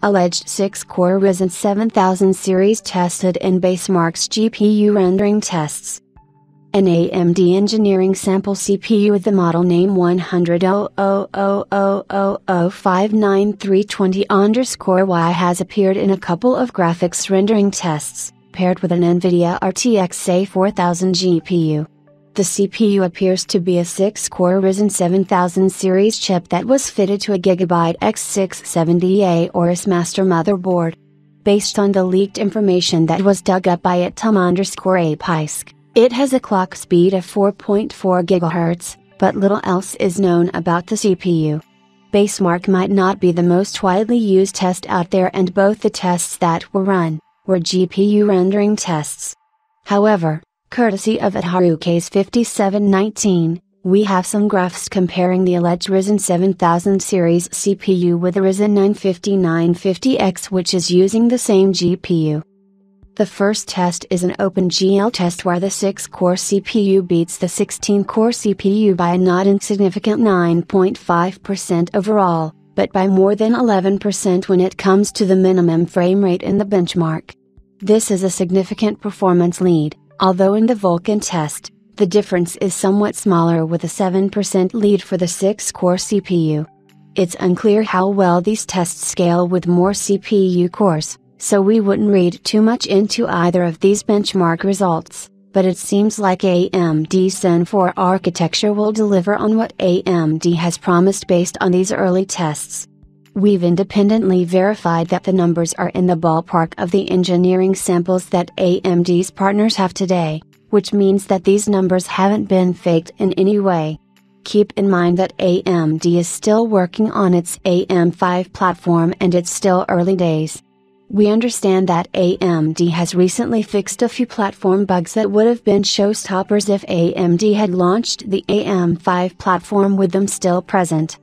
Alleged 6 core Ryzen 7000 series tested in Basemark's GPU rendering tests. An AMD engineering sample CPU with the model name 1000000059320 Y has appeared in a couple of graphics rendering tests, paired with an NVIDIA RTX A4000 GPU. The CPU appears to be a 6-core Ryzen 7000 series chip that was fitted to a Gigabyte X670A Aorus master motherboard. Based on the leaked information that was dug up by Atom underscore Apisak, it has a clock speed of 4.4 GHz, but little else is known about the CPU. Basemark might not be the most widely used test out there and both the tests that were run, were GPU rendering tests. However, Courtesy of at Harukaze 5719, we have some graphs comparing the alleged Ryzen 7000 series CPU with the Ryzen 9 5950X which is using the same GPU. The first test is an OpenGL test where the 6-core CPU beats the 16-core CPU by a not insignificant 9.5% overall, but by more than 11% when it comes to the minimum frame rate in the benchmark. This is a significant performance lead, although in the Vulkan test, the difference is somewhat smaller with a 7% lead for the 6-core CPU. It's unclear how well these tests scale with more CPU cores, so we wouldn't read too much into either of these benchmark results, but it seems like AMD Zen 4 architecture will deliver on what AMD has promised based on these early tests. We've independently verified that the numbers are in the ballpark of the engineering samples that AMD's partners have today, which means that these numbers haven't been faked in any way. Keep in mind that AMD is still working on its AM5 platform and it's still early days. We understand that AMD has recently fixed a few platform bugs that would have been showstoppers if AMD had launched the AM5 platform with them still present.